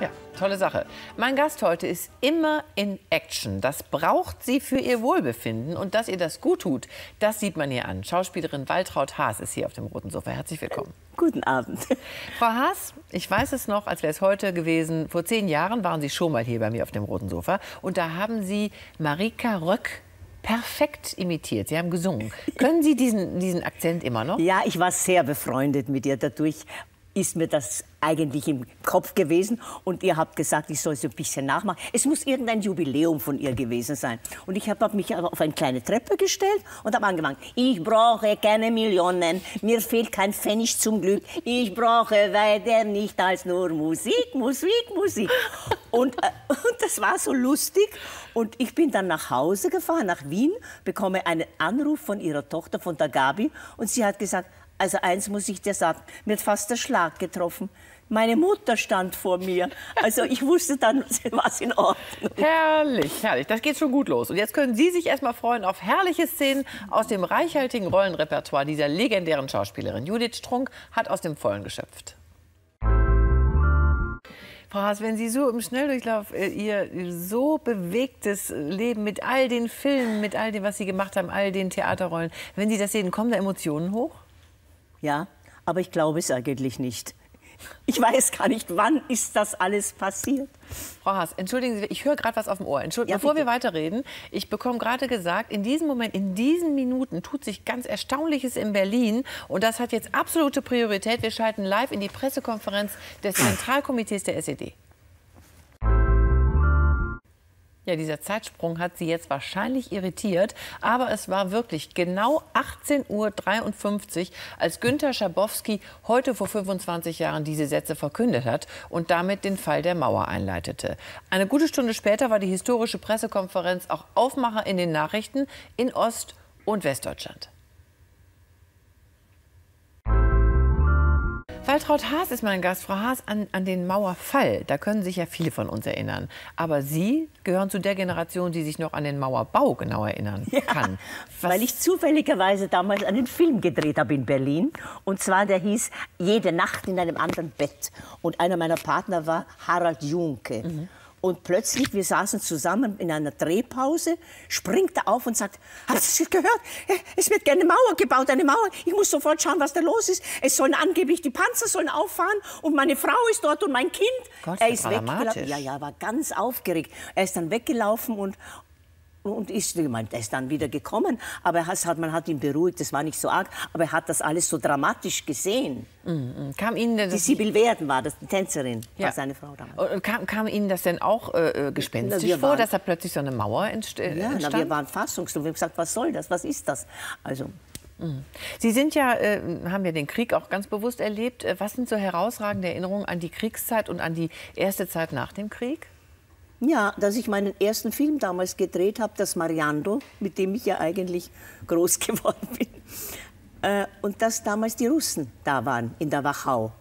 Ja, tolle Sache. Mein Gast heute ist immer in Action. Das braucht sie für ihr Wohlbefinden. Und dass ihr das gut tut, das sieht man ihr an. Schauspielerin Waltraud Haas ist hier auf dem roten Sofa. Herzlich willkommen. Guten Abend. Frau Haas, ich weiß es noch, als wäre es heute gewesen. Vor zehn Jahren waren Sie schon mal hier bei mir auf dem roten Sofa. Und da haben Sie Marika Röck perfekt imitiert. Sie haben gesungen. Können Sie diesen, diesen Akzent immer noch? Ja, ich war sehr befreundet mit ihr. Dadurch ist mir das eigentlich im Kopf gewesen und ihr habt gesagt, ich soll so ein bisschen nachmachen. Es muss irgendein Jubiläum von ihr gewesen sein. Und ich habe mich auf eine kleine Treppe gestellt und habe angefangen, ich brauche keine Millionen, mir fehlt kein Pfennig zum Glück, ich brauche weiter nicht als nur Musik, Musik, Musik. Und, äh, und das war so lustig. Und ich bin dann nach Hause gefahren, nach Wien, bekomme einen Anruf von ihrer Tochter, von der Gabi, und sie hat gesagt, also eins muss ich dir sagen, mir hat fast der Schlag getroffen. Meine Mutter stand vor mir. Also ich wusste dann, was in Ordnung. Herrlich, herrlich. Das geht schon gut los. Und jetzt können Sie sich erstmal freuen auf herrliche Szenen aus dem reichhaltigen Rollenrepertoire dieser legendären Schauspielerin. Judith Strunk hat aus dem Vollen geschöpft. Frau Haas, wenn Sie so im Schnelldurchlauf äh, Ihr so bewegtes Leben mit all den Filmen, mit all dem, was Sie gemacht haben, all den Theaterrollen, wenn Sie das sehen, kommen da Emotionen hoch? Ja, aber ich glaube es eigentlich nicht. Ich weiß gar nicht, wann ist das alles passiert. Frau Haas, entschuldigen Sie, ich höre gerade was auf dem Ohr. Entschuldigen, ja, bevor bitte. wir weiterreden, ich bekomme gerade gesagt, in diesem Moment, in diesen Minuten tut sich ganz Erstaunliches in Berlin. Und das hat jetzt absolute Priorität. Wir schalten live in die Pressekonferenz des Zentralkomitees der SED. Ja, dieser Zeitsprung hat sie jetzt wahrscheinlich irritiert, aber es war wirklich genau 18.53 Uhr, als Günter Schabowski heute vor 25 Jahren diese Sätze verkündet hat und damit den Fall der Mauer einleitete. Eine gute Stunde später war die historische Pressekonferenz auch Aufmacher in den Nachrichten in Ost- und Westdeutschland. Waltraud Haas ist mein Gast. Frau Haas, an, an, den Mauerfall, da können sich ja viele von uns erinnern. Aber Sie gehören zu der Generation, die sich noch an den Mauerbau genau erinnern kann. Ja, weil ich zufälligerweise damals einen Film gedreht habe in Berlin. Und zwar, der hieß Jede Nacht in einem anderen Bett. Und einer meiner Partner war Harald Junke. Mhm. Und plötzlich, wir saßen zusammen in einer Drehpause, springt er auf und sagt, hast du es gehört? Es wird gerne eine Mauer gebaut, eine Mauer. Ich muss sofort schauen, was da los ist. Es sollen angeblich, die Panzer sollen auffahren und meine Frau ist dort und mein Kind. Gott, er ist weggelaufen. Ja, ja, war ganz aufgeregt. Er ist dann weggelaufen und, und ist, ich meine, er ist dann wieder gekommen, aber er hat, man hat ihn beruhigt, das war nicht so arg, aber er hat das alles so dramatisch gesehen. Mhm. Kam Ihnen das die Sibyl Werden war das, die Tänzerin, ja. war seine Frau damals. Und kam, kam Ihnen das denn auch äh, äh gespenstisch na, vor, waren, dass da plötzlich so eine Mauer entst ja, entstand? Ja, wir waren fassungslos, wir haben gesagt, was soll das, was ist das? Also... Mhm. Sie sind ja, äh, haben ja den Krieg auch ganz bewusst erlebt. Äh, was sind so herausragende Erinnerungen an die Kriegszeit und an die erste Zeit nach dem Krieg? Ja, dass ich meinen ersten Film damals gedreht habe, das Mariando, mit dem ich ja eigentlich groß geworden bin. Äh, und dass damals die Russen da waren in der Wachau.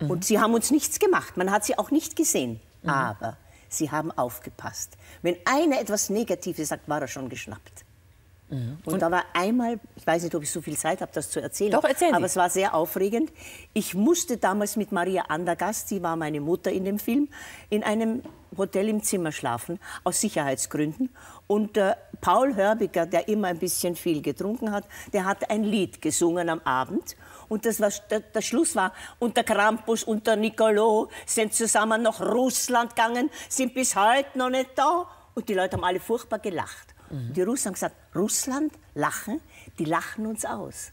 Mhm. Und sie haben uns nichts gemacht. Man hat sie auch nicht gesehen. Mhm. Aber sie haben aufgepasst. Wenn einer etwas Negatives sagt, war er schon geschnappt. Mhm. Und, und, da war einmal, ich weiß nicht, ob ich so viel Zeit habe, das zu erzählen, Doch, erzählen aber es war sehr aufregend. Ich musste damals mit Maria Andergast, sie war meine Mutter in dem Film, in einem Hotel im Zimmer schlafen, aus Sicherheitsgründen. Und äh, Paul Hörbiger, der immer ein bisschen viel getrunken hat, der hat ein Lied gesungen am Abend. Und das war, der, der Schluss war, und der Krampus und der Nicolo sind zusammen nach Russland gegangen, sind bis heute noch nicht da. Und die Leute haben alle furchtbar gelacht. Mhm. Die Russen haben gesagt, Russland lachen, die lachen uns aus.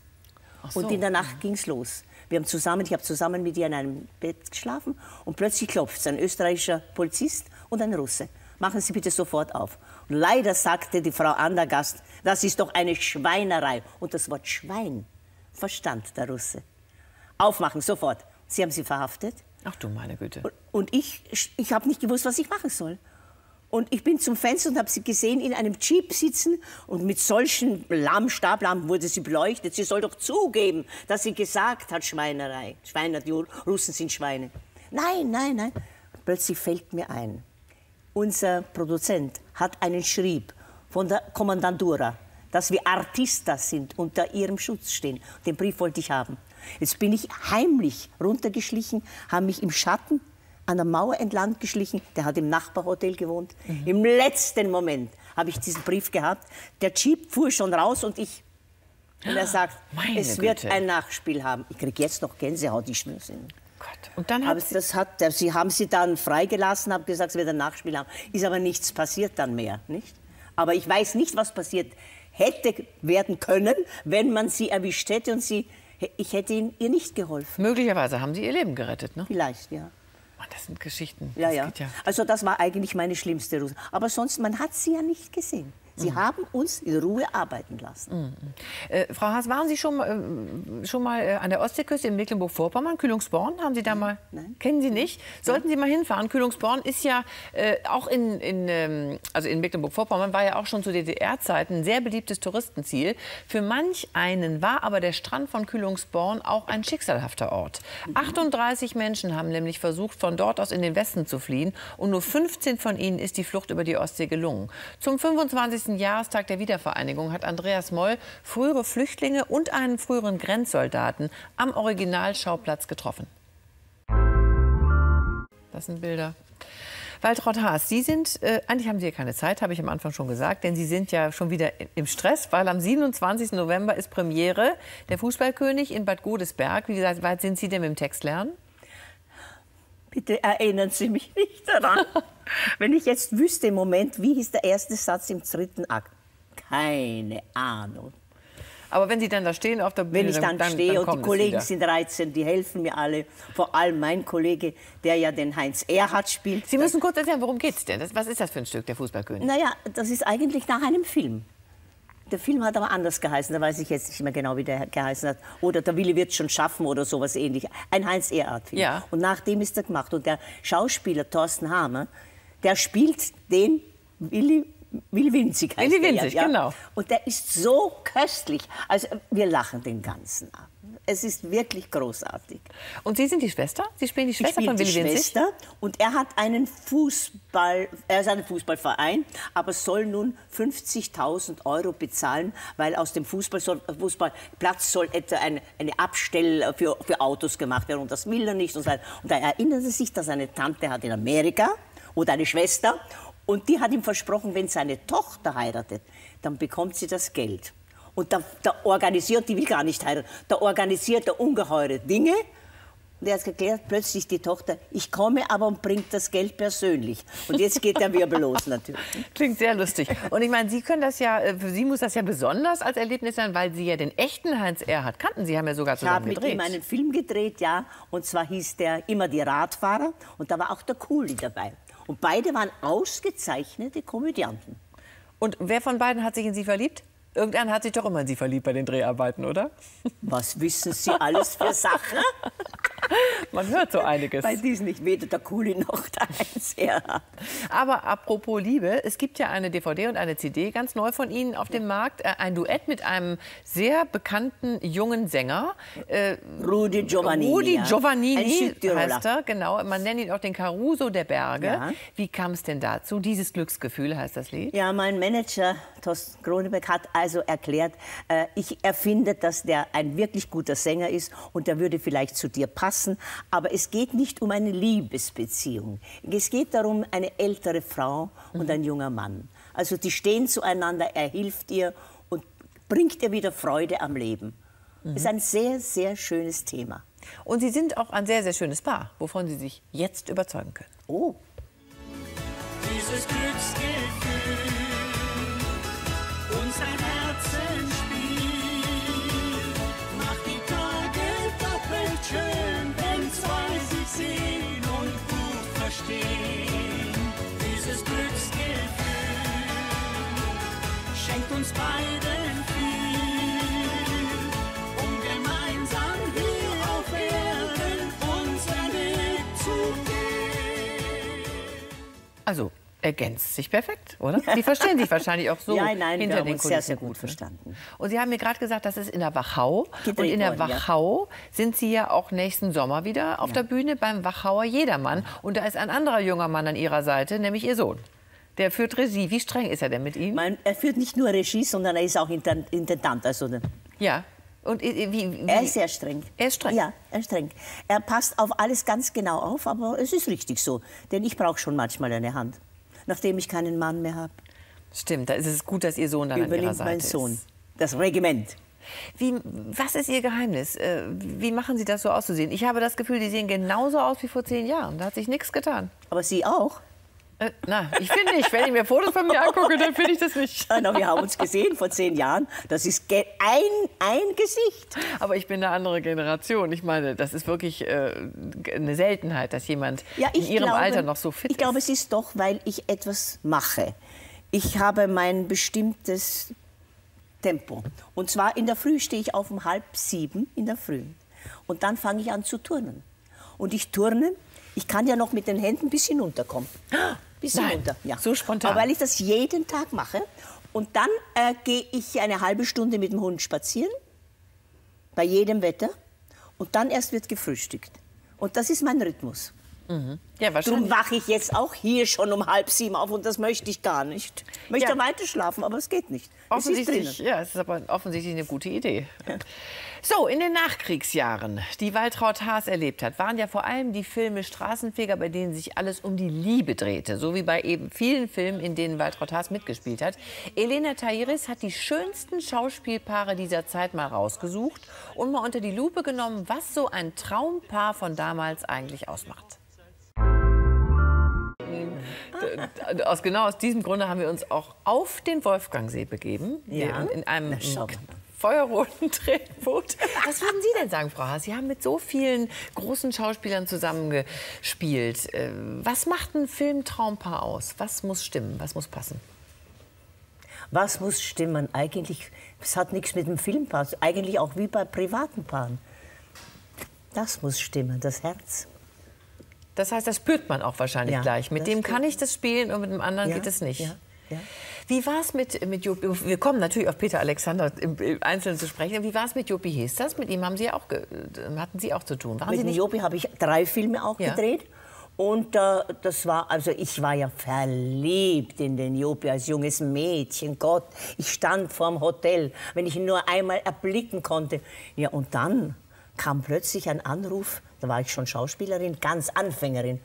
So. Und in der Nacht mhm. ging es los. Wir haben zusammen, ich habe zusammen mit ihr in einem Bett geschlafen und plötzlich klopft es ein österreichischer Polizist und ein Russe. Machen Sie bitte sofort auf. Und leider sagte die Frau Andergast, das ist doch eine Schweinerei. Und das Wort Schwein verstand der Russe. Aufmachen, sofort. Sie haben sie verhaftet. Ach du meine Güte. Und ich, ich habe nicht gewusst, was ich machen soll. Und ich bin zum Fenster und habe sie gesehen in einem Jeep sitzen und mit solchen Lammstablampen wurde sie beleuchtet. Sie soll doch zugeben, dass sie gesagt hat, Schweinerei. Schweine, die Russen sind Schweine. Nein, nein, nein. Plötzlich fällt mir ein, unser Produzent hat einen Schrieb von der Kommandantura, dass wir Artistas sind, unter ihrem Schutz stehen. Den Brief wollte ich haben. Jetzt bin ich heimlich runtergeschlichen, habe mich im Schatten an der Mauer entlang geschlichen. Der hat im Nachbarhotel gewohnt. Mhm. Im letzten Moment habe ich diesen Brief gehabt. Der Jeep fuhr schon raus und ich. Und er sagt, Meine es wird ein Nachspiel haben. Ich kriege jetzt noch Gänsehaut, die Schnürsen. Gott. Und dann hat sie, das hat, sie haben sie dann freigelassen, haben gesagt, es wird ein Nachspiel haben. Ist aber nichts passiert dann mehr, nicht? Aber ich weiß nicht, was passiert hätte werden können, wenn man sie erwischt hätte und sie, ich hätte ihnen, ihr nicht geholfen. Möglicherweise haben sie ihr Leben gerettet, ne? Vielleicht, ja. Mann, das sind Geschichten. Ja, ja. ja. Also das war eigentlich meine schlimmste Ruse. Aber sonst, man hat sie ja nicht gesehen. Sie mhm. haben uns in Ruhe arbeiten lassen. Mhm. Äh, Frau Haas, waren Sie schon, äh, schon mal äh, an der Ostseeküste in Mecklenburg-Vorpommern, Kühlungsborn? Haben Sie da mal? Nein. Kennen Sie nicht? Sollten Sie mal hinfahren. Kühlungsborn ist ja äh, auch in, in, ähm, also in Mecklenburg-Vorpommern war ja auch schon zu DDR-Zeiten ein sehr beliebtes Touristenziel. Für manch einen war aber der Strand von Kühlungsborn auch ein schicksalhafter Ort. Mhm. 38 Menschen haben nämlich versucht, von dort aus in den Westen zu fliehen und nur 15 von ihnen ist die Flucht über die Ostsee gelungen. Zum 25. 50. Jahrestag der Wiedervereinigung hat Andreas Moll frühere Flüchtlinge und einen früheren Grenzsoldaten am Originalschauplatz getroffen. Das sind Bilder. Waltraud Haas, Sie sind, äh, eigentlich haben Sie ja keine Zeit, habe ich am Anfang schon gesagt, denn Sie sind ja schon wieder im Stress, weil am 27. November ist Premiere der Fußballkönig in Bad Godesberg. Wie weit sind Sie denn mit dem Textlernen? Bitte erinnern Sie mich nicht daran. Wenn ich jetzt wüsste im Moment, wie hieß der erste Satz im dritten Akt? Keine Ahnung. Aber wenn Sie dann da stehen auf der Bühne, Wenn ich dann, dann stehe dann und die Kollegen sind reizend, die helfen mir alle. Vor allem mein Kollege, der ja den Heinz Erhardt spielt. Sie müssen kurz erzählen, worum geht es denn? was ist das für ein Stück, der Fußballkönig? Naja, das ist eigentlich nach einem Film. Der Film hat aber anders geheißen, da weiß ich jetzt nicht mehr genau, wie der geheißen hat. Oder Der Wille wird schon schaffen oder sowas ähnlich. Ein Heinz Erhardt-Film. Ja. Und nach dem ist er gemacht. Und der Schauspieler Thorsten Hamer, der spielt den Willi Willi Winzig heißt Willi Winzig, ja. genau. Und der ist so köstlich. Also wir lachen den ganzen ab. Es ist wirklich großartig. Und Sie sind die Schwester? Sie spielen die Schwester von Willi Winzig? Schwester und er hat einen Fußball, er ist ein Fußballverein, aber soll nun 50.000 Euro bezahlen, weil aus dem Fußball soll, Fußballplatz soll etwa eine, eine Abstell für, für Autos gemacht werden und das will er nicht. Und, so. und da erinnert er sich, dass eine Tante hat in Amerika oder eine Schwester und die hat ihm versprochen, wenn seine Tochter heiratet, dann bekommt sie das Geld. Und da, da organisiert, die will gar nicht heiraten, da organisiert er ungeheure Dinge. Und er hat geklärt, plötzlich die Tochter, ich komme aber und bringt das Geld persönlich. Und jetzt geht der Wirbel los natürlich. Klingt sehr lustig. Und ich meine, Sie können das ja, äh, für Sie muss das ja besonders als Erlebnis sein, weil Sie ja den echten Heinz Erhardt kannten. Sie haben ja sogar zusammen gedreht. Ich habe mit ihm einen Film gedreht, ja. Und zwar hieß der immer die Radfahrer. Und da war auch der Kuli dabei. Und beide waren ausgezeichnete Komödianten. Und wer von beiden hat sich in Sie verliebt? Irgendeiner hat sich doch immer in Sie verliebt bei den Dreharbeiten, oder? Was wissen Sie alles für Sachen? Man hört so einiges. Bei diesen nicht weder der Kuli noch der Einseher. Aber apropos Liebe, es gibt ja eine DVD und eine CD ganz neu von Ihnen auf dem Markt. Äh, ein Duett mit einem sehr bekannten jungen Sänger. Äh, Rudi Giovannini. Rudi Giovannini heißt er, genau. Man nennt ihn auch den Caruso der Berge. Ja. Wie kam es denn dazu? Dieses Glücksgefühl heißt das Lied. Ja, mein Manager Thorsten Kroneberg hat also erklärt, äh, ich erfinde, dass der ein wirklich guter Sänger ist und der würde vielleicht zu dir passen. Aber es geht nicht um eine Liebesbeziehung. Es geht darum, eine ältere Frau und mhm. ein junger Mann. Also die stehen zueinander, er hilft ihr und bringt ihr wieder Freude am Leben. Mhm. Das ist ein sehr, sehr schönes Thema. Und Sie sind auch ein sehr, sehr schönes Paar, wovon Sie sich jetzt überzeugen können. Oh. Dieses Glücksgefühl, schön, wenn zwei sich sehen und gut verstehen. Dieses Glücksgefühl schenkt uns beiden viel, um gemeinsam hier auf Erden unseren Weg zu gehen. Also, ergänzt sich perfekt, oder? Sie verstehen sich wahrscheinlich auch so ja, nein, hinter wir den haben uns sehr, sehr gut verstanden. Und Sie haben mir gerade gesagt, das ist in der Wachau. Gedreht und in der worden, Wachau ja. sind Sie ja auch nächsten Sommer wieder auf ja. der Bühne beim Wachauer Jedermann. Und da ist ein anderer junger Mann an Ihrer Seite, nämlich Ihr Sohn. Der führt Regie. Wie streng ist er denn mit Ihnen? Mein, er führt nicht nur Regie, sondern er ist auch Intendant. Also ja. Und äh, wie, wie, Er ist sehr streng. Er ist streng. Ja, er ist streng. Er passt auf alles ganz genau auf, aber es ist richtig so. Denn ich brauche schon manchmal eine Hand. Nachdem ich keinen Mann mehr habe, Stimmt, da ist es gut, dass Ihr Sohn dann an Ihrer übernimmt Seite mein Sohn ist. das Regiment. Wie, was ist Ihr Geheimnis? Äh, Wie machen Sie das so auszusehen? Ich habe das Gefühl, die sehen genauso aus wie vor zehn Jahren. Da hat sich nichts getan. Aber Sie auch? Äh, na, ich finde nicht. Wenn ich mir Fotos von mir angucke, dann finde ich das nicht. Na, wir haben uns gesehen vor zehn Jahren. Das ist ein, ein Gesicht. Aber ich bin eine andere Generation. Ich meine, das ist wirklich äh, eine Seltenheit, dass jemand Ja, in ich Ihrem glaube, Alter noch so fit Ich glaube, ist. es ist doch, weil ich etwas mache. Ich habe mein bestimmtes Tempo. Und zwar in der Früh stehe ich auf um halb sieben in der Früh. Und dann fange ich an zu turnen. Und ich turne, ich kann ja noch mit den Händen bis hinunterkommen. Bis Nein, hinunter, ja. so spontan. Aber weil ich das jeden Tag mache. Und dann äh, gehe ich eine halbe Stunde mit dem Hund spazieren, bei jedem Wetter. Und dann erst wird gefrühstückt. Und das ist mein Rhythmus. Ja, Darum wache ich jetzt auch hier schon um halb sieben auf und das möchte ich gar nicht. Ich möchte Ja. weiter schlafen, aber es geht nicht. Offensichtlich, ja, es ist aber offensichtlich eine gute Idee. So, in den Nachkriegsjahren, die Waltraud Haas erlebt hat, waren ja vor allem die Filme Straßenfeger, bei denen sich alles um die Liebe drehte. So wie bei eben vielen Filmen, in denen Waltraud Haas mitgespielt hat. Elena Thayeris hat die schönsten Schauspielpaare dieser Zeit mal rausgesucht und mal unter die Lupe genommen, was so ein Traumpaar von damals eigentlich ausmacht. D- Aus, genau aus diesem Grunde haben wir uns auch auf den Wolfgangsee begeben. Ja? In einem Na, feuerroten Drehboot. Was würden Sie denn sagen, Frau Haas? Sie haben mit so vielen großen Schauspielern zusammengespielt. Äh, Was macht ein Filmtraumpaar aus? Was muss stimmen? Was muss passen? Was muss stimmen? Eigentlich, es hat nichts mit dem Filmpaar, zu- eigentlich auch wie bei privaten Paaren. Das muss stimmen, das Herz. Das heißt, das spürt man auch wahrscheinlich Ja, gleich. Mit dem kann ich das spielen und mit dem anderen Ja, geht es nicht. ja. Wie war es mit, mit Jopi? Wir kommen natürlich auf Peter Alexander im, im Einzelnen zu sprechen. Wie war es mit Jopi Hesters? Mit ihm haben Sie auch hatten Sie auch zu tun. Waren Mit Sie nicht? Jobi habe ich drei Filme auch Ja. gedreht. Und äh, das war, also ich war ja verliebt in den Jopi als junges Mädchen. Gott, ich stand vorm Hotel, wenn ich ihn nur einmal erblicken konnte. Ja, und dann kam plötzlich ein Anruf, da war ich schon Schauspielerin, ganz Anfängerin.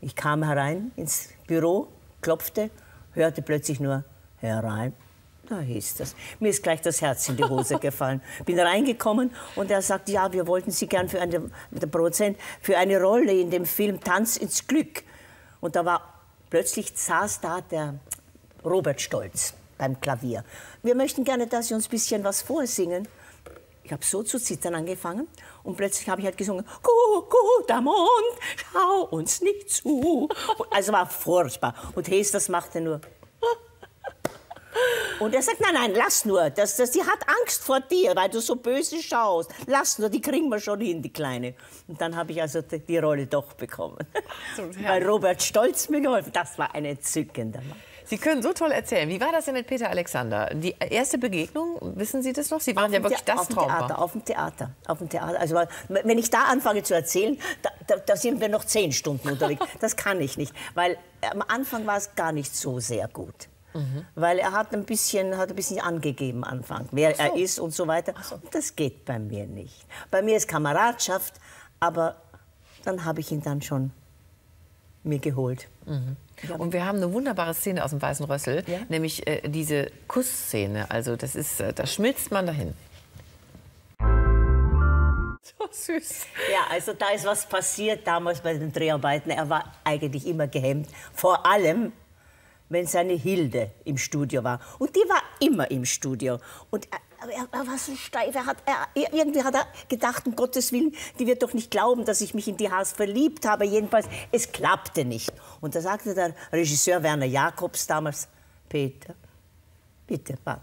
Ich kam herein ins Büro, klopfte, hörte plötzlich nur herein. Da hieß das. Mir ist gleich das Herz in die Hose gefallen. Bin reingekommen und er sagt, ja, wir wollten Sie gern für eine, der Produzent für eine Rolle in dem Film Tanz ins Glück. Und da war plötzlich saß da der Robert Stolz beim Klavier. Wir möchten gerne, dass Sie uns ein bisschen was vorsingen. Ich habe so zu zittern angefangen und plötzlich habe ich halt gesungen, guter Mond, schau uns nicht zu. Also war furchtbar. Und Hesters machte nur. Und er sagt, nein, nein, lass nur, das, das, die hat Angst vor dir, weil du so böse schaust. Lass nur, die kriegen wir schon hin, die Kleine. Und dann habe ich also die, die Rolle doch bekommen. Weil Robert Stolz mir geholfen. Das war ein entzückender Mann. Sie können so toll erzählen. Wie war das denn mit Peter Alexander? Die erste Begegnung, wissen Sie das noch? Sie waren ja wirklich das auf dem Traumpaar. Theater, auf dem Theater, auf dem Theater. Also wenn ich da anfange zu erzählen, da, da, da sind wir noch zehn Stunden unterwegs. Das kann ich nicht, weil am Anfang war es gar nicht so sehr gut. Mhm. Weil er hat ein bisschen, hat ein bisschen angegeben am Anfang, wer er ist und so weiter. Und das geht bei mir nicht. Bei mir ist Kameradschaft, aber dann habe ich ihn dann schon mir geholt. Und wir haben eine wunderbare Szene aus dem Weißen Rössel, Ja? nämlich äh, diese Kussszene. Also das ist, äh, da schmilzt man dahin. So süß. Ja, also da ist was passiert damals bei den Dreharbeiten. Er war eigentlich immer gehemmt. Vor allem, wenn seine Hilde im Studio war. Und die war immer im Studio. Und er, aber er, er war so steif. Er hat, er, irgendwie hat er gedacht, um Gottes Willen, die wird doch nicht glauben, dass ich mich in die Haas verliebt habe. Jedenfalls, es klappte nicht. Und da sagte der Regisseur Werner Jacobs damals, Peter, bitte, warte.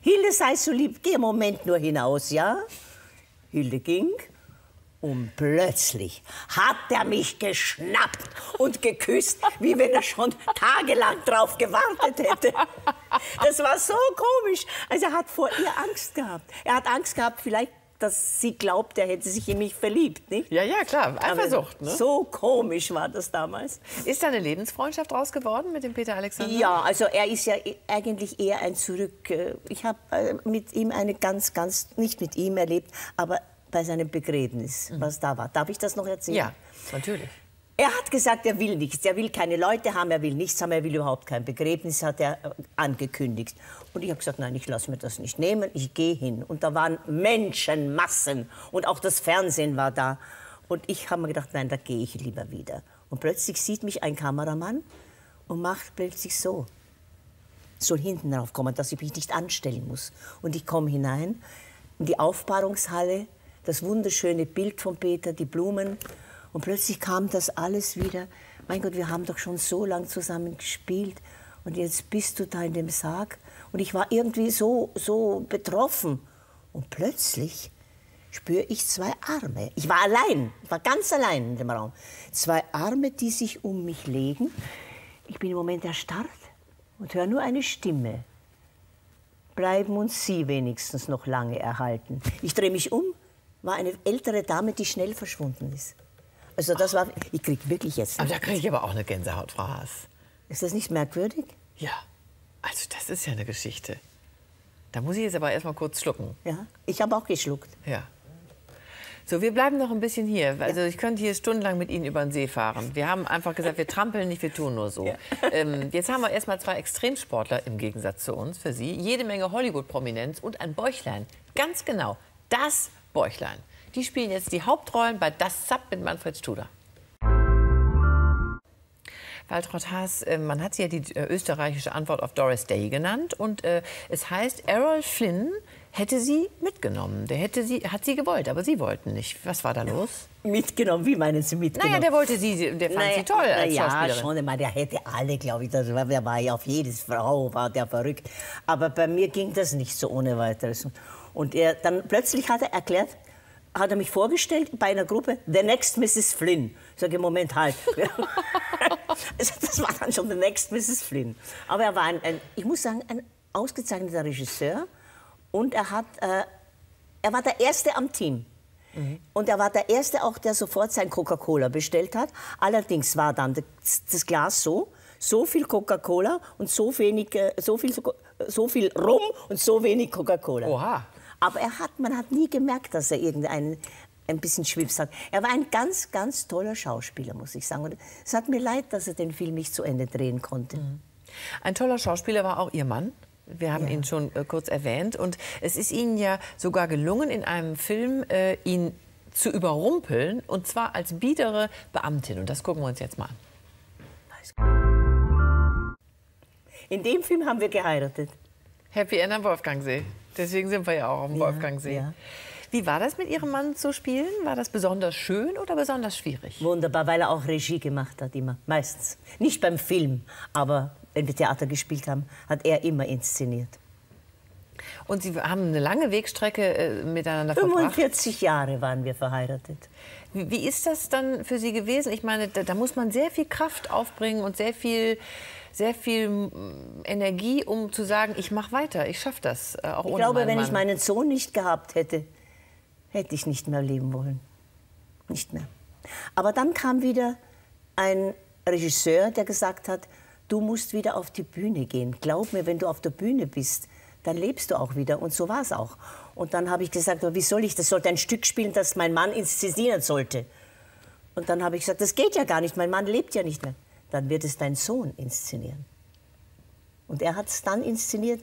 Hilde, sei so lieb, geh im Moment nur hinaus, ja? Hilde ging und plötzlich hat er mich geschnappt und geküsst, wie wenn er schon tagelang drauf gewartet hätte. Das war so komisch. Also er hat vor ihr Angst gehabt. Er hat Angst gehabt, vielleicht dass sie glaubt, er hätte sich in mich verliebt. Nicht? Ja, ja, klar. Eifersucht, ne? So komisch war das damals. Ist da eine Lebensfreundschaft draus geworden mit dem Peter Alexander? Ja, also er ist ja eigentlich eher ein Zurück. äh, Ich habe äh, mit ihm eine ganz, ganz, nicht mit ihm erlebt, aber bei seinem Begräbnis, was da war. Darf ich das noch erzählen? Ja, natürlich. Er hat gesagt, er will nichts. Er will keine Leute haben, er will nichts haben, er will überhaupt kein Begräbnis, hat er äh, angekündigt. Und ich habe gesagt, nein, ich lasse mir das nicht nehmen, ich gehe hin. Und da waren Menschenmassen und auch das Fernsehen war da. Und ich habe mir gedacht, nein, da gehe ich lieber wieder. Und plötzlich sieht mich ein Kameramann und macht plötzlich so. Soll hinten drauf kommen, dass ich mich nicht anstellen muss. Und ich komme hinein in die Aufbahrungshalle, das wunderschöne Bild von Peter, die Blumen. Und plötzlich kam das alles wieder. Mein Gott, wir haben doch schon so lange zusammen gespielt. Und jetzt bist du da in dem Sarg. Und ich war irgendwie so, so betroffen. Und plötzlich spüre ich zwei Arme. Ich war allein, ich war ganz allein in dem Raum. Zwei Arme, die sich um mich legen. Ich bin im Moment erstarrt und höre nur eine Stimme. Bleiben uns Sie wenigstens noch lange erhalten. Ich drehe mich um, war eine ältere Dame, die schnell verschwunden ist. Also das war, ich krieg wirklich jetzt. Aber da kriege ich aber auch eine Gänsehaut, Frau Haas. Ist das nicht merkwürdig? Ja, also das ist ja eine Geschichte. Da muss ich jetzt aber erst mal kurz schlucken. Ja, ich habe auch geschluckt. Ja. So, wir bleiben noch ein bisschen hier. Also ich könnte hier stundenlang mit Ihnen über den See fahren. Wir haben einfach gesagt, wir trampeln nicht, wir tun nur so. Ähm, jetzt haben wir erstmal zwei Extremsportler im Gegensatz zu uns, für Sie. Jede Menge Hollywood-Prominenz und ein Bäuchlein. Ganz genau, das Bäuchlein. Die spielen jetzt die Hauptrollen bei Das Zap mit Manfred Studer. Waltraud Haas, äh, man hat sie ja die äh, österreichische Antwort auf Doris Day genannt. Und äh, es heißt, Errol Flynn hätte sie mitgenommen. Der hätte sie, hat sie gewollt, aber sie wollten nicht. Was war da los? Mitgenommen, wie meinen Sie mitgenommen? Naja, der wollte sie, der fand sie toll als ja, Schauspielerin. schon, ich meine, der hätte alle, glaube ich, das war, der war ja auf jedes Frau, war der verrückt. Aber bei mir ging das nicht so ohne weiteres. Und er, dann plötzlich hat er erklärt, hat er mich vorgestellt bei einer Gruppe, The Next Mrs. Flynn. Ich sage, Moment, halt. Also, das war dann schon The Next Mrs. Flynn. Aber er war, ein, ein, ich muss sagen, ein ausgezeichneter Regisseur. Und er, hat, äh, er war der Erste am Team. Und er war der Erste auch, der sofort sein Coca-Cola bestellt hat. Allerdings war dann das, das Glas so, so viel Coca-Cola und so wenig, äh, so viel, so viel Rum und so wenig Coca-Cola. Oha. Aber er hat, man hat nie gemerkt, dass er irgendeinen ein bisschen Schwips hat. Er war ein ganz, ganz toller Schauspieler, muss ich sagen. Und es hat mir leid, dass er den Film nicht zu Ende drehen konnte. Ein toller Schauspieler war auch Ihr Mann. Wir haben Ja. ihn schon äh, kurz erwähnt. Und es ist Ihnen ja sogar gelungen, in einem Film äh, ihn zu überrumpeln. Und zwar als biedere Beamtin. Und das gucken wir uns jetzt mal an. In dem Film haben wir geheiratet. Happy End am Wolfgangsee. Deswegen sind wir ja auch am Wolfgangsee. ja. Wie war das mit Ihrem Mann zu spielen? War das besonders schön oder besonders schwierig? Wunderbar, weil er auch Regie gemacht hat, immer. Meistens. Nicht beim Film, aber wenn wir Theater gespielt haben, hat er immer inszeniert. Und Sie haben eine lange Wegstrecke äh, miteinander verbracht. 45 Jahre waren wir verheiratet. Wie wie ist das dann für Sie gewesen? Ich meine, da, da muss man sehr viel Kraft aufbringen und sehr viel, sehr viel mm, Energie, um zu sagen, ich mache weiter, ich schaffe das. Äh, auch Ich ohne glaube, wenn Mann. ich meinen Sohn nicht gehabt hätte, hätte ich nicht mehr leben wollen. Nicht mehr. Aber dann kam wieder ein Regisseur, der gesagt hat, du musst wieder auf die Bühne gehen. Glaub mir, wenn du auf der Bühne bist, dann lebst du auch wieder. Und so war es auch. Und dann habe ich gesagt, wie soll ich, das sollte ein Stück spielen, das mein Mann inszenieren sollte. Und dann habe ich gesagt, das geht ja gar nicht, mein Mann lebt ja nicht mehr. Dann wird es dein Sohn inszenieren. Und er hat es dann inszeniert,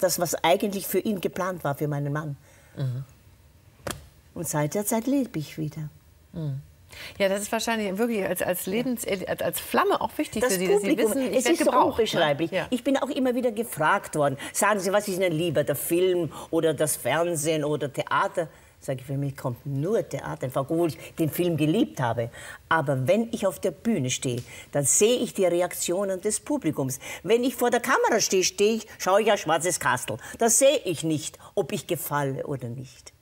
das, was eigentlich für ihn geplant war, für meinen Mann. Und seit der Zeit lebe ich wieder. Ja, das ist wahrscheinlich wirklich als, als, Lebens, als, als Flamme auch wichtig Das für Sie, dass Sie Publikum, wissen, ich es ist so gebraucht. ne? unbeschreiblich. Ja. Ich bin auch immer wieder gefragt worden, sagen Sie, was ist Ihnen lieber, der Film oder das Fernsehen oder Theater? Sage ich, für mich kommt nur Theater obwohl ich den Film geliebt habe. Aber wenn ich auf der Bühne stehe, dann sehe ich die Reaktionen des Publikums. Wenn ich vor der Kamera stehe, stehe ich, schaue ich auf Schwarzes Kastel. Da sehe ich nicht, ob ich gefalle oder nicht.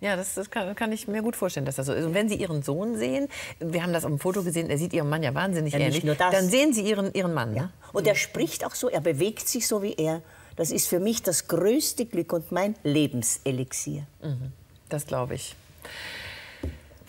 Ja, das, das kann, kann ich mir gut vorstellen, dass das so ist. Und wenn Sie Ihren Sohn sehen, wir haben das auf dem Foto gesehen, er sieht Ihren Mann ja wahnsinnig Ja, ähnlich, dann sehen Sie Ihren, Ihren Mann. Ne? Und er spricht auch so, er bewegt sich so wie er. Das ist für mich das größte Glück und mein Lebenselixier. Das glaube ich.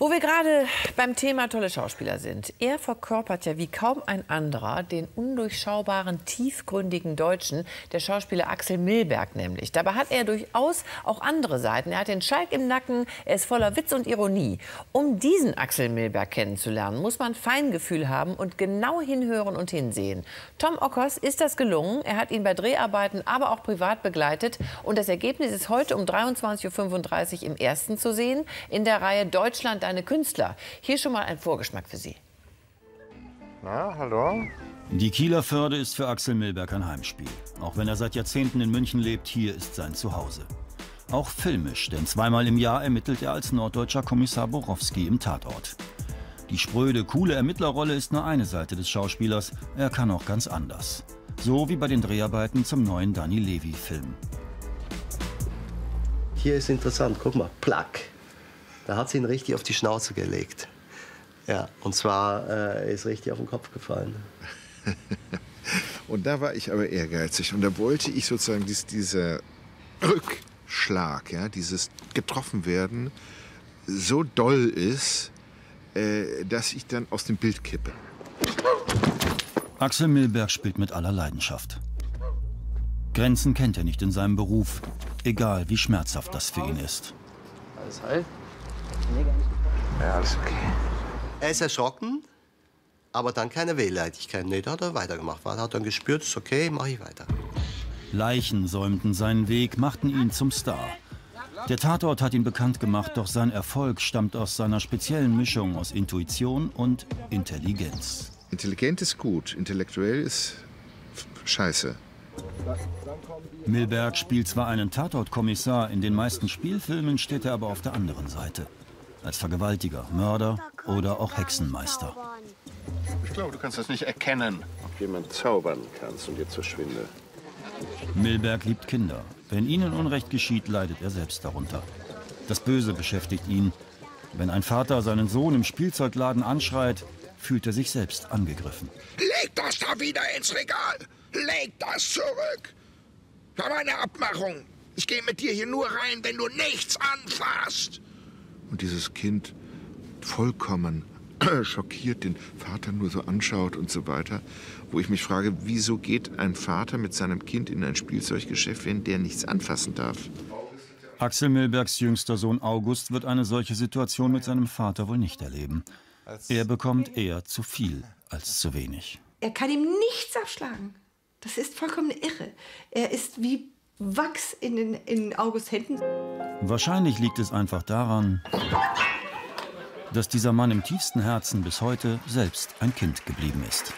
Wo wir gerade beim Thema tolle Schauspieler sind. Er verkörpert ja wie kaum ein anderer den undurchschaubaren, tiefgründigen Deutschen, der Schauspieler Axel Milberg nämlich. Dabei hat er durchaus auch andere Seiten. Er hat den Schalk im Nacken, er ist voller Witz und Ironie. Um diesen Axel Milberg kennenzulernen, muss man Feingefühl haben und genau hinhören und hinsehen. Tom Ockers ist das gelungen. Er hat ihn bei Dreharbeiten, aber auch privat begleitet. Und das Ergebnis ist heute um 23.35 Uhr im Ersten zu sehen, in der Reihe Deutschland, deine Künstler. Hier schon mal ein Vorgeschmack für Sie. Na, hallo? Die Kieler Förde ist für Axel Milberg ein Heimspiel. Auch wenn er seit Jahrzehnten in München lebt, hier ist sein Zuhause. Auch filmisch, denn zweimal im Jahr ermittelt er als norddeutscher Kommissar Borowski im Tatort. Die spröde, coole Ermittlerrolle ist nur eine Seite des Schauspielers, er kann auch ganz anders. So wie bei den Dreharbeiten zum neuen Danny Levy-Film. Hier ist interessant, guck mal, Plack. Da hat sie ihn richtig auf die Schnauze gelegt. Ja, und zwar äh, ist richtig auf den Kopf gefallen. Und da war ich aber ehrgeizig und da wollte ich sozusagen dies, dieser Rückschlag, ja, dieses getroffen werden, so doll ist, äh, dass ich dann aus dem Bild kippe. Axel Milberg spielt mit aller Leidenschaft. Grenzen kennt er nicht in seinem Beruf, egal wie schmerzhaft das für ihn ist. Alles heil? Ja, alles okay. Er ist erschrocken, aber dann keine Wehleidigkeit. Nee, da hat er weitergemacht. Da hat er dann gespürt, ist okay, mache ich weiter. Leichen säumten seinen Weg, machten ihn zum Star. Der Tatort hat ihn bekannt gemacht, doch sein Erfolg stammt aus seiner speziellen Mischung aus Intuition und Intelligenz. Intelligent ist gut, intellektuell ist scheiße. Milberg spielt zwar einen Tatortkommissar, in den meisten Spielfilmen steht er aber auf der anderen Seite. Als Vergewaltiger, Mörder oder auch Hexenmeister. Ich glaube, du kannst das nicht erkennen. Ob jemand zaubern kannst und jetzt verschwinde. Milberg liebt Kinder. Wenn ihnen Unrecht geschieht, leidet er selbst darunter. Das Böse beschäftigt ihn. Wenn ein Vater seinen Sohn im Spielzeugladen anschreit, fühlt er sich selbst angegriffen. Leg das da wieder ins Regal. Leg das zurück. Wir haben eine Abmachung. Ich gehe mit dir hier nur rein, wenn du nichts anfasst. Und dieses Kind vollkommen schockiert den Vater nur so anschaut und so weiter, wo ich mich frage, wieso geht ein Vater mit seinem Kind in ein Spielzeuggeschäft, wenn der nichts anfassen darf? Axel Milbergs jüngster Sohn August wird eine solche Situation mit seinem Vater wohl nicht erleben. Er bekommt eher zu viel als zu wenig. Er kann ihm nichts abschlagen. Das ist vollkommen irre. Er ist wie Wachs in, den, in Augusts Händen. Wahrscheinlich liegt es einfach daran, dass dieser Mann im tiefsten Herzen bis heute selbst ein Kind geblieben ist.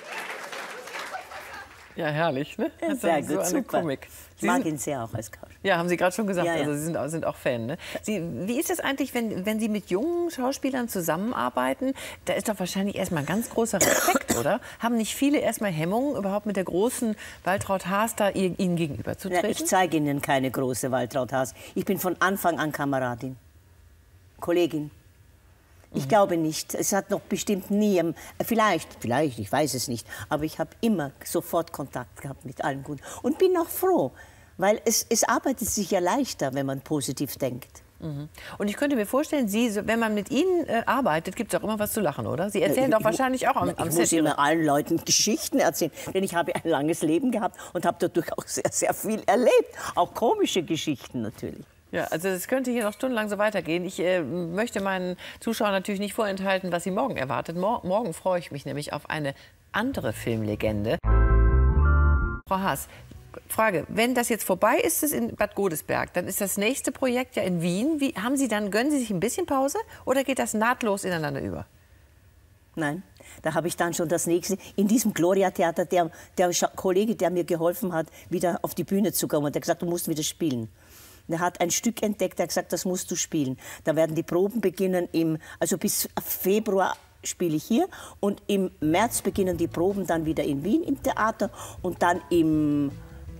Ja, herrlich, ne? Ja, sehr gut, so eine super. Komik. Ich Sie mag sind, ihn sehr auch als Couch. ja, haben Sie gerade schon gesagt, Ja, ja. also Sie sind, auch- sind auch Fan. Ne? Sie, wie ist es eigentlich, wenn, wenn Sie mit jungen Schauspielern zusammenarbeiten? Da ist doch wahrscheinlich erstmal ein ganz großer Respekt, oder? Haben nicht viele erstmal Hemmungen, überhaupt mit der großen Waltraud Haas da ihr- Ihnen Ja, gegenüberzutreten? ich zeige Ihnen keine große Waltraud Haas. Ich bin von Anfang an Kameradin, Kollegin. Ich glaube nicht. Es hat noch bestimmt nie, vielleicht, vielleicht, ich weiß es nicht, aber ich habe immer sofort Kontakt gehabt mit allen Guten und bin auch froh, weil es, es arbeitet sich ja leichter, wenn man positiv denkt. Und ich könnte mir vorstellen, Sie, wenn man mit Ihnen äh, arbeitet, gibt es auch immer was zu lachen, oder? Sie erzählen Ich- doch ich- wahrscheinlich auch am, ich am muss Set. Immer allen Leuten Geschichten erzählen, denn ich habe ein langes Leben gehabt und habe dadurch auch sehr, sehr viel erlebt. Auch komische Geschichten natürlich. Ja, also es könnte hier noch stundenlang so weitergehen. Ich äh, möchte meinen Zuschauern natürlich nicht vorenthalten, was sie morgen erwartet. Mor morgen freue ich mich nämlich auf eine andere Filmlegende. Frau Haas, Frage, wenn das jetzt vorbei ist, ist in Bad Godesberg, dann ist das nächste Projekt ja in Wien. Wie, haben Sie dann, gönnen Sie sich ein bisschen Pause oder geht das nahtlos ineinander über? Nein, da habe ich dann schon das nächste. In diesem Gloria-Theater, der, der Kollege, der mir geholfen hat, wieder auf die Bühne zu kommen, hat gesagt, du musst wieder spielen. Und Er hat ein Stück entdeckt, der hat gesagt, das musst du spielen. Da werden die Proben beginnen im, also bis Februar spiele ich hier und im März beginnen die Proben dann wieder in Wien im Theater und dann im,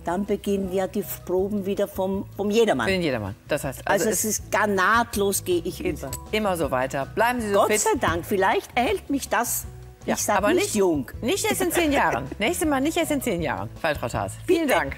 dann beginnen ja die Proben wieder vom, vom Jedermann. Für den Jedermann. Das heißt, Also, also, es ist gar nahtlos gehe ich über. immer so weiter. Bleiben Sie so Gott fit. sei Dank, vielleicht erhält mich das, Ja, ich sage aber nicht jung. Nicht erst in zehn Jahren. Nächstes Mal nicht erst in zehn Jahren. Waltraud Haas. Vielen Dank.